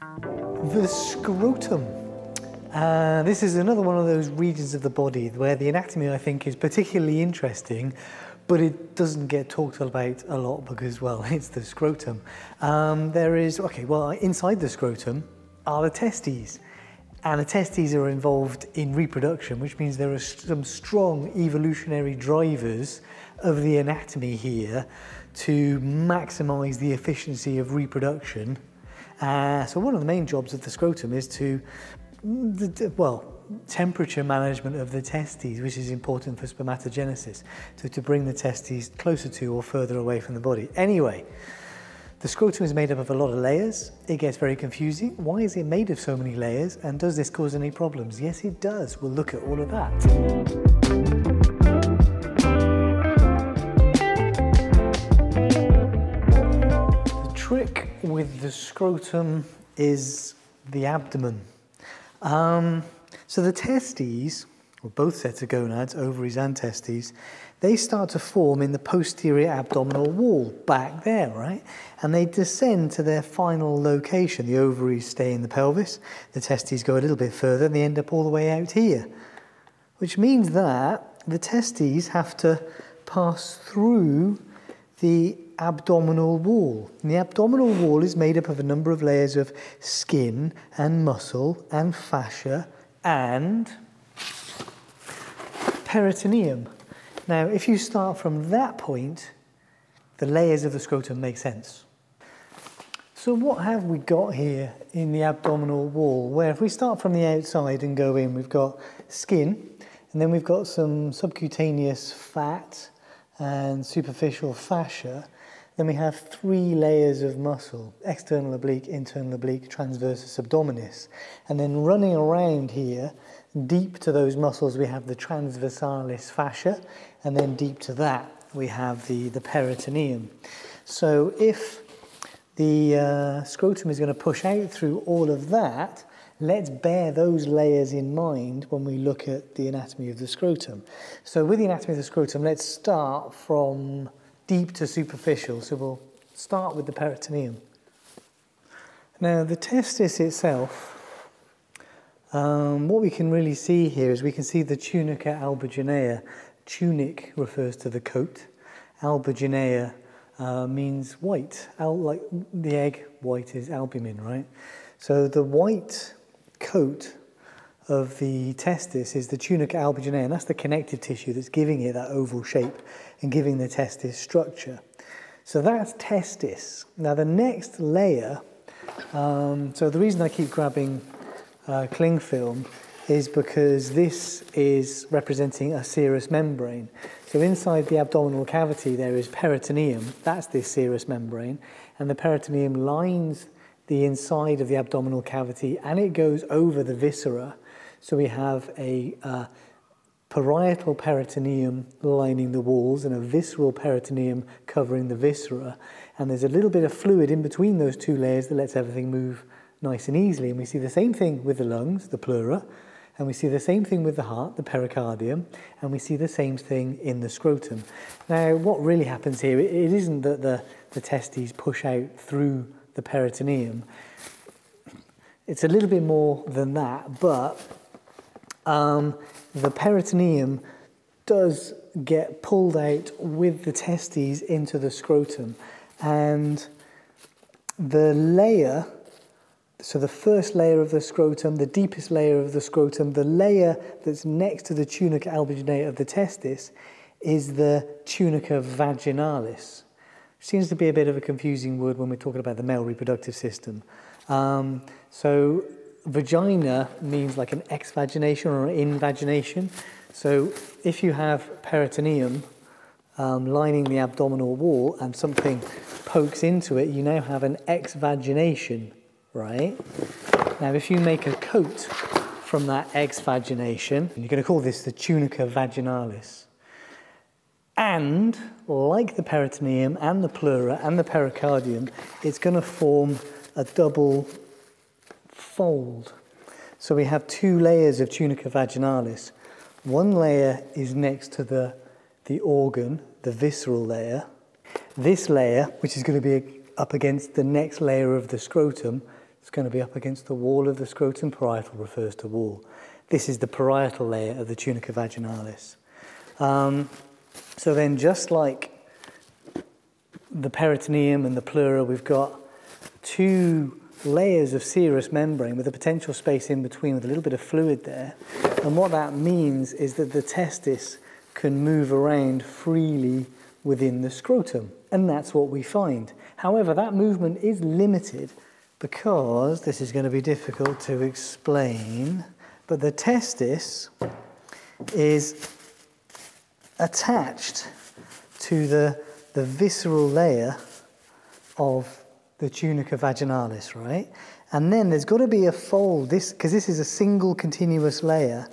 The scrotum. Uh, this is another one of those regions of the body where the anatomy I think is particularly interesting, but it doesn't get talked about a lot because, well, it's the scrotum. Um, there is, okay, well, inside the scrotum are the testes. And the testes are involved in reproduction, which means there are some strong evolutionary drivers of the anatomy here to maximize the efficiency of reproduction. Uh, so one of the main jobs of the scrotum is to, well, temperature management of the testes, which is important for spermatogenesis, so to bring the testes closer to or further away from the body. Anyway, the scrotum is made up of a lot of layers. It gets very confusing. Why is it made of so many layers? And does this cause any problems? Yes, it does. We'll look at all of that. With the scrotum is the abdomen. Um, so the testes, or both sets of gonads, ovaries and testes, they start to form in the posterior abdominal wall back there, right? And they descend to their final location. The ovaries stay in the pelvis, the testes go a little bit further, and they end up all the way out here. Which means that the testes have to pass through the abdominal wall. And the abdominal wall is made up of a number of layers of skin and muscle and fascia and peritoneum. Now, if you start from that point, the layers of the scrotum make sense. So what have we got here in the abdominal wall? Where if we start from the outside and go in, we've got skin, and then we've got some subcutaneous fat and superficial fascia. Then we have three layers of muscle, external oblique, internal oblique, transversus abdominis. And then running around here, deep to those muscles, we have the transversalis fascia, and then deep to that, we have the, the peritoneum. So if the uh, scrotum is going to push out through all of that, let's bear those layers in mind when we look at the anatomy of the scrotum. So with the anatomy of the scrotum, let's start from deep to superficial. So we'll start with the peritoneum. Now the testis itself, um, what we can really see here is we can see the tunica albuginea, Tunic refers to the coat. Albuginea uh, means white. Al, like the egg white is albumin, right? So the white coat of the testis is the tunica albuginea, and that's the connective tissue that's giving it that oval shape and giving the testis structure. So that's testis. Now the next layer, um, so the reason I keep grabbing uh, cling film is because this is representing a serous membrane. So inside the abdominal cavity there is peritoneum, that's this serous membrane, and the peritoneum lines the inside of the abdominal cavity and it goes over the viscera. So we have a uh, parietal peritoneum lining the walls and a visceral peritoneum covering the viscera. And there's a little bit of fluid in between those two layers that lets everything move nice and easily. And we see the same thing with the lungs, the pleura, and we see the same thing with the heart, the pericardium, and we see the same thing in the scrotum. Now, what really happens here, it, it isn't that the, the testes push out through the peritoneum. It's a little bit more than that, but um, the peritoneum does get pulled out with the testes into the scrotum. And the layer so the first layer of the scrotum, the deepest layer of the scrotum, the layer that's next to the tunica albuginea of the testis is the tunica vaginalis. Seems to be a bit of a confusing word when we're talking about the male reproductive system. Um, so vagina means like an exvagination or an invagination. So if you have peritoneum um, lining the abdominal wall and something pokes into it, you now have an exvagination right? Now, if you make a coat from that exvagination, you're going to call this the tunica vaginalis. And, like the peritoneum and the pleura and the pericardium, it's going to form a double fold. So we have two layers of tunica vaginalis. One layer is next to the, the organ, the visceral layer. This layer, which is going to be up against the next layer of the scrotum, It's going to be up against the wall of the scrotum. Parietal refers to wall. This is the parietal layer of the tunica vaginalis. Um, so then just like the peritoneum and the pleura, we've got two layers of serous membrane with a potential space in between with a little bit of fluid there. And what that means is that the testis can move around freely within the scrotum. And that's what we find. However, that movement is limited because this is going to be difficult to explain, but the testis is attached to the, the visceral layer of the tunica vaginalis, right? And then there's got to be a fold, this because this is a single continuous layer.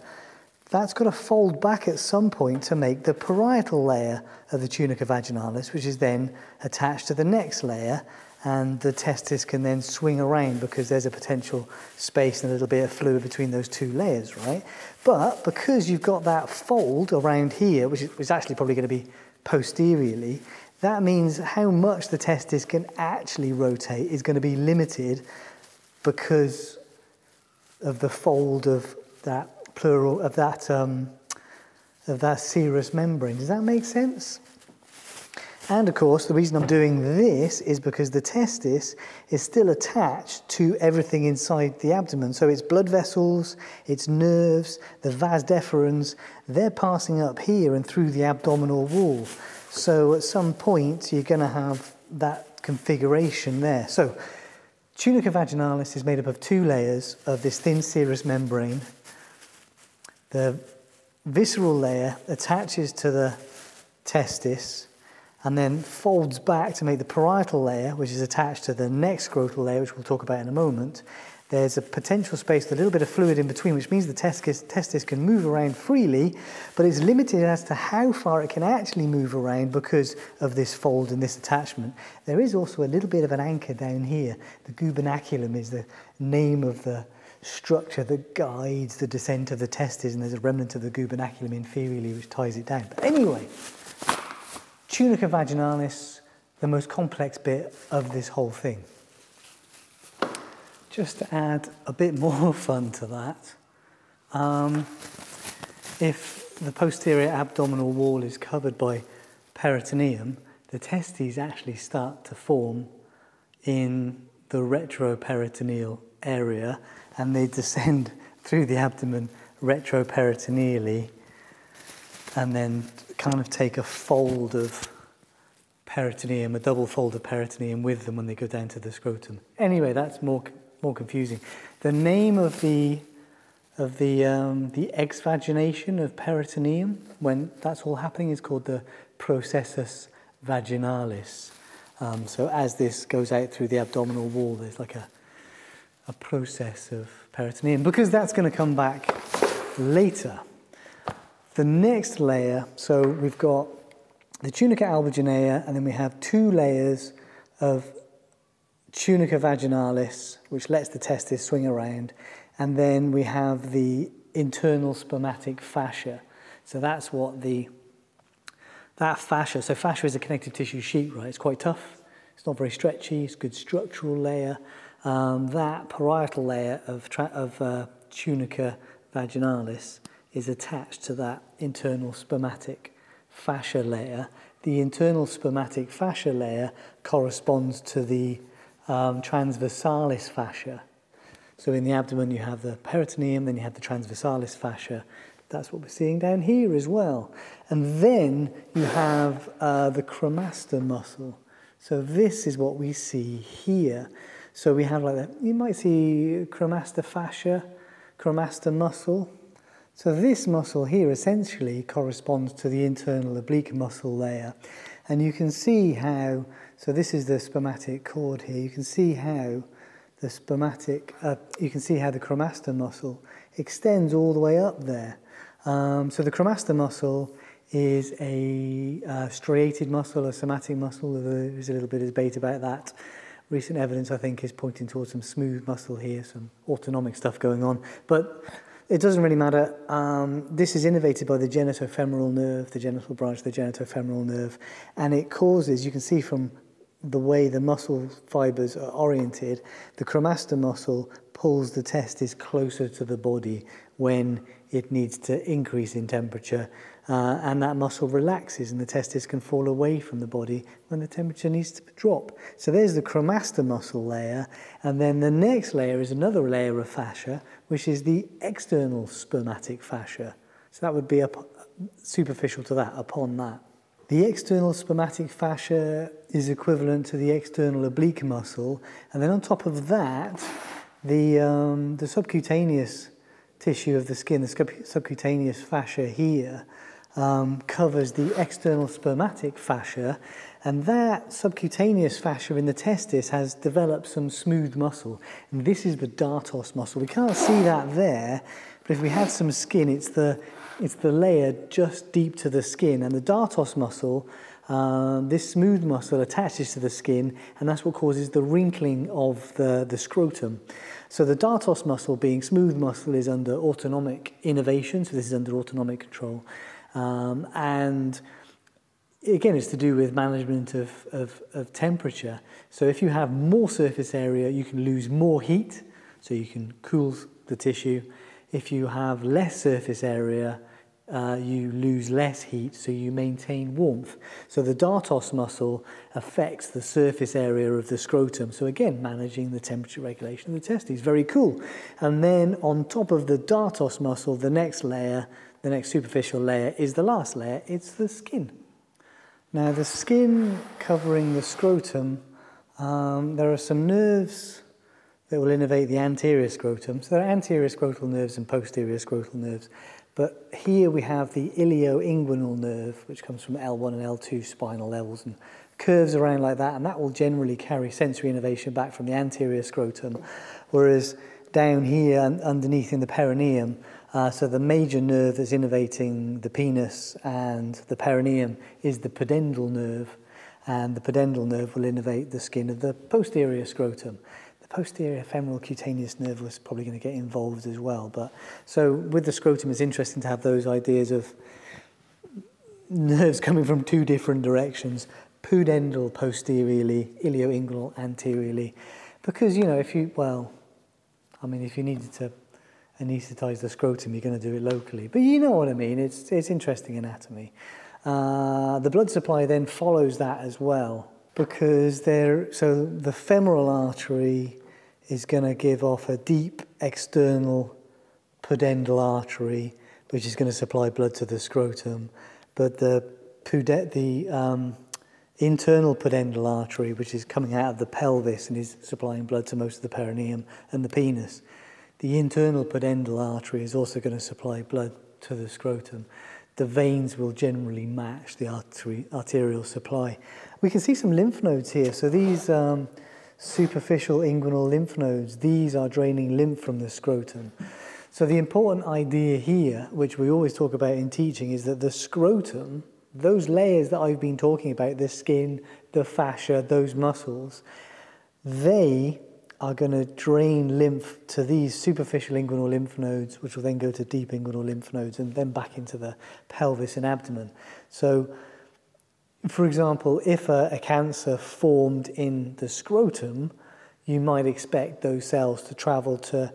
That's got to fold back at some point to make the parietal layer of the tunica vaginalis, which is then attached to the next layer, and the testis can then swing around because there's a potential space and a little bit of fluid between those two layers, right? But because you've got that fold around here, which is actually probably going to be posteriorly, that means how much the testis can actually rotate is going to be limited because of the fold of that pleural, of that, um, of that serous membrane. Does that make sense? And of course, the reason I'm doing this is because the testis is still attached to everything inside the abdomen. So its blood vessels, its nerves, the vas deferens, they're passing up here and through the abdominal wall. So at some point, you're going to have that configuration there. So tunica vaginalis is made up of two layers of this thin serous membrane. The visceral layer attaches to the testis and then folds back to make the parietal layer, which is attached to the next scrotal layer, which we'll talk about in a moment. There's a potential space with a little bit of fluid in between, which means the testis, testis can move around freely, but it's limited as to how far it can actually move around because of this fold and this attachment. There is also a little bit of an anchor down here. The gubernaculum is the name of the structure that guides the descent of the testis, and there's a remnant of the gubernaculum inferiorly which ties it down. But anyway, Tunica vaginalis, the most complex bit of this whole thing. Just to add a bit more fun to that, um, if the posterior abdominal wall is covered by peritoneum, the testes actually start to form in the retroperitoneal area and they descend through the abdomen retroperitoneally and then kind of take a fold of peritoneum, a double fold of peritoneum with them when they go down to the scrotum. Anyway, that's more more confusing. The name of the of the um, the exvagination of peritoneum when that's all happening is called the processus vaginalis. Um, so as this goes out through the abdominal wall, there's like a a process of peritoneum because that's going to come back later. The next layer, so we've got the tunica albuginea, and then we have two layers of tunica vaginalis, which lets the testis swing around, and then we have the internal spermatic fascia. So that's what the that fascia. So fascia is a connective tissue sheet, right? It's quite tough. It's not very stretchy. It's a good structural layer. Um, that parietal layer of, of uh, tunica vaginalis is attached to that internal spermatic fascia layer. The internal spermatic fascia layer corresponds to the um, transversalis fascia. So in the abdomen you have the peritoneum, then you have the transversalis fascia. That's what we're seeing down here as well. And then you have uh, the cremaster muscle. So this is what we see here. So we have like that. You might see cremaster fascia, cremaster muscle, so this muscle here essentially corresponds to the internal oblique muscle layer. And you can see how, so this is the spermatic cord here, you can see how the spermatic, uh, you can see how the cremaster muscle extends all the way up there. Um, so the cremaster muscle is a uh, striated muscle, a somatic muscle. There's a little bit of debate about that. Recent evidence, I think, is pointing towards some smooth muscle here, some autonomic stuff going on. But it doesn't really matter. Um, this is innervated by the genitofemoral nerve, the genital branch of the genitofemoral nerve, and it causes, you can see from the way the muscle fibers are oriented, the cremaster muscle pulls the testis closer to the body when it needs to increase in temperature uh, and that muscle relaxes and the testis can fall away from the body when the temperature needs to drop. So there's the cremaster muscle layer and then the next layer is another layer of fascia which is the external spermatic fascia. So that would be up, superficial to that, upon that. The external spermatic fascia is equivalent to the external oblique muscle and then on top of that the, um, the subcutaneous tissue of the skin, the subcutaneous fascia here, um, covers the external spermatic fascia, and that subcutaneous fascia in the testis has developed some smooth muscle. And this is the dartos muscle. We can't see that there, but if we had some skin, it's the, it's the layer just deep to the skin. And the dartos muscle, um, this smooth muscle attaches to the skin, and that's what causes the wrinkling of the, the scrotum. So the dartos muscle, being smooth muscle, is under autonomic innervation, so this is under autonomic control. Um, and again, it's to do with management of, of, of temperature. So if you have more surface area, you can lose more heat, so you can cool the tissue. If you have less surface area, uh, you lose less heat, so you maintain warmth. So the dartos muscle affects the surface area of the scrotum. So again, managing the temperature regulation of the testes. Very cool. And then on top of the dartos muscle, the next layer, the next superficial layer is the last layer. It's the skin. Now the skin covering the scrotum, um, there are some nerves that will innervate the anterior scrotum. So there are anterior scrotal nerves and posterior scrotal nerves. But here we have the ilioinguinal nerve, which comes from L1 and L2 spinal levels and curves around like that, and that will generally carry sensory innervation back from the anterior scrotum. Whereas down here underneath in the perineum, uh, so the major nerve that's innervating the penis and the perineum is the pudendal nerve, and the pudendal nerve will innervate the skin of the posterior scrotum. The posterior femoral cutaneous nerve was probably going to get involved as well. But so with the scrotum, it's interesting to have those ideas of nerves coming from two different directions, pudendal posteriorly, ilioinguinal anteriorly. Because, you know, if you, well, I mean, if you needed to anaesthetize the scrotum, you're going to do it locally. But you know what I mean, it's, it's interesting anatomy. Uh, the blood supply then follows that as well because there, so the femoral artery is going to give off a deep external pudendal artery, which is going to supply blood to the scrotum. But the, the um, internal pudendal artery, which is coming out of the pelvis and is supplying blood to most of the perineum and the penis, the internal pudendal artery is also going to supply blood to the scrotum. The veins will generally match the artery, arterial supply. We can see some lymph nodes here. So these um, superficial inguinal lymph nodes, these are draining lymph from the scrotum. So the important idea here, which we always talk about in teaching, is that the scrotum, those layers that I've been talking about, the skin, the fascia, those muscles, they are going to drain lymph to these superficial inguinal lymph nodes, which will then go to deep inguinal lymph nodes and then back into the pelvis and abdomen. So for example, if a, a cancer formed in the scrotum, you might expect those cells to travel to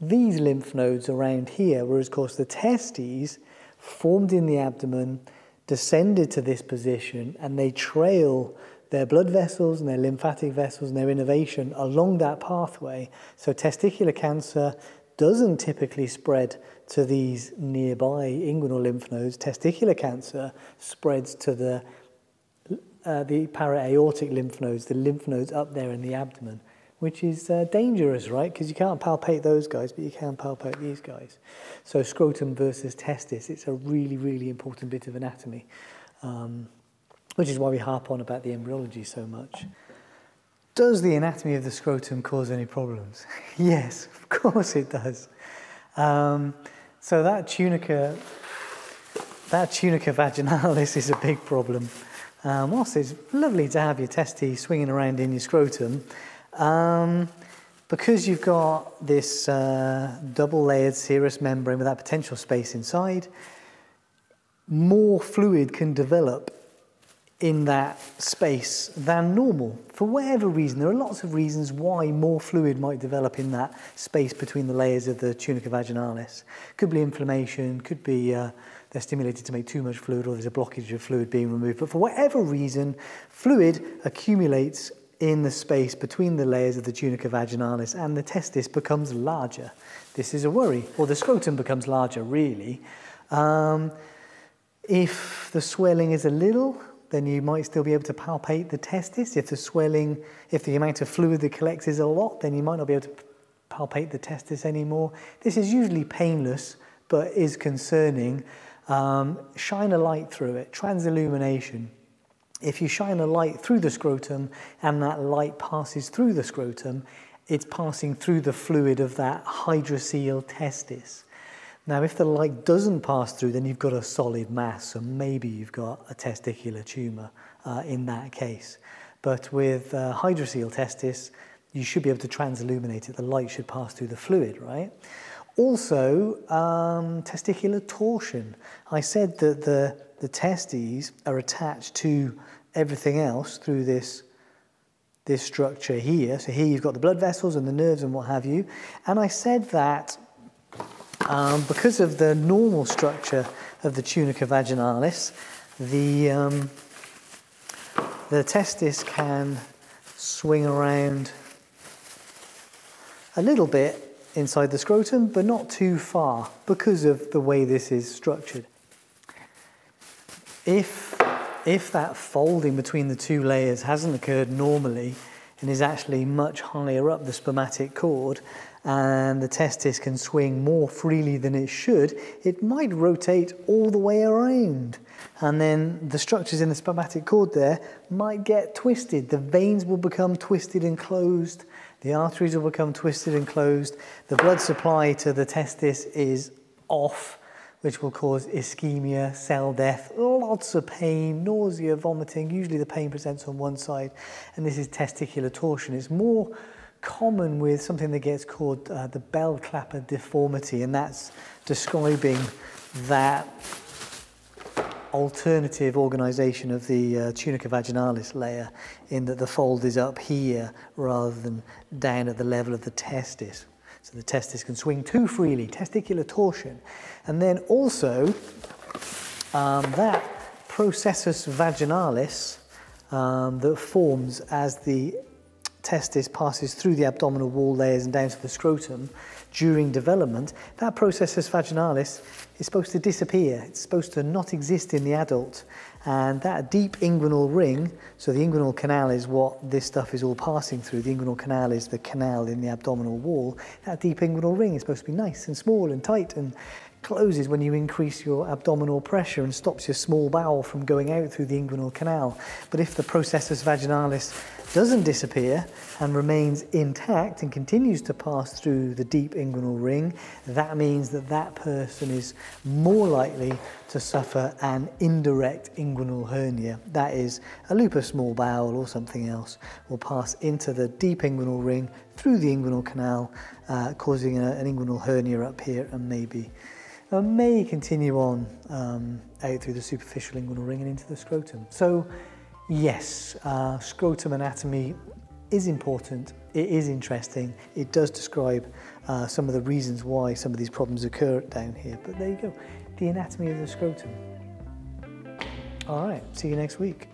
these lymph nodes around here, whereas, of course, the testes formed in the abdomen descended to this position and they trail their blood vessels and their lymphatic vessels and their innervation along that pathway. So, testicular cancer doesn't typically spread to these nearby inguinal lymph nodes. Testicular cancer spreads to the uh, the para-aortic lymph nodes, the lymph nodes up there in the abdomen, which is uh, dangerous, right? Because you can't palpate those guys, but you can palpate these guys. So scrotum versus testis, it's a really, really important bit of anatomy, um, which is why we harp on about the embryology so much. Does the anatomy of the scrotum cause any problems? yes, of course it does. Um, so that tunica, that tunica vaginalis is a big problem. Um, whilst it's lovely to have your testes swinging around in your scrotum, um, because you've got this uh, double layered serous membrane with that potential space inside, more fluid can develop in that space than normal for whatever reason. There are lots of reasons why more fluid might develop in that space between the layers of the tunica vaginalis. Could be inflammation, could be uh, they're stimulated to make too much fluid or there's a blockage of fluid being removed. But for whatever reason, fluid accumulates in the space between the layers of the tunica vaginalis and the testis becomes larger. This is a worry, or the scrotum becomes larger, really. Um, if the swelling is a little, then you might still be able to palpate the testis. If the swelling, if the amount of fluid that collects is a lot, then you might not be able to palpate the testis anymore. This is usually painless, but is concerning. Um, shine a light through it, transillumination. If you shine a light through the scrotum and that light passes through the scrotum, it's passing through the fluid of that hydrocele testis. Now, if the light doesn't pass through, then you've got a solid mass, so maybe you've got a testicular tumour uh, in that case. But with uh, hydrocele testis, you should be able to transilluminate it. The light should pass through the fluid, right? Also, um, testicular torsion. I said that the, the testes are attached to everything else through this, this structure here. So here you've got the blood vessels and the nerves and what have you. And I said that um, because of the normal structure of the tunica vaginalis, the, um, the testis can swing around a little bit inside the scrotum, but not too far because of the way this is structured. If, if that folding between the two layers hasn't occurred normally and is actually much higher up the spermatic cord, and the testis can swing more freely than it should, it might rotate all the way around. And then the structures in the spermatic cord there might get twisted. The veins will become twisted and closed. The arteries will become twisted and closed. The blood supply to the testis is off, which will cause ischemia, cell death, lots of pain, nausea, vomiting. Usually the pain presents on one side, and this is testicular torsion. It's more common with something that gets called uh, the bell clapper deformity, and that's describing that alternative organization of the uh, tunica vaginalis layer in that the fold is up here rather than down at the level of the testis. So the testis can swing too freely, testicular torsion. And then also um, that processus vaginalis um, that forms as the testis passes through the abdominal wall layers and down to the scrotum during development, that processus vaginalis is supposed to disappear. It's supposed to not exist in the adult. And that deep inguinal ring, so the inguinal canal is what this stuff is all passing through. The inguinal canal is the canal in the abdominal wall. That deep inguinal ring is supposed to be nice and small and tight and closes when you increase your abdominal pressure and stops your small bowel from going out through the inguinal canal. But if the processus vaginalis doesn't disappear and remains intact and continues to pass through the deep inguinal ring, that means that that person is more likely to suffer an indirect inguinal hernia. That is, a loop of small bowel or something else will pass into the deep inguinal ring through the inguinal canal, uh, causing a, an inguinal hernia up here and maybe uh, may continue on um, out through the superficial inguinal ring and into the scrotum. So Yes, uh, scrotum anatomy is important, it is interesting, it does describe uh, some of the reasons why some of these problems occur down here, but there you go, the anatomy of the scrotum. All right, see you next week.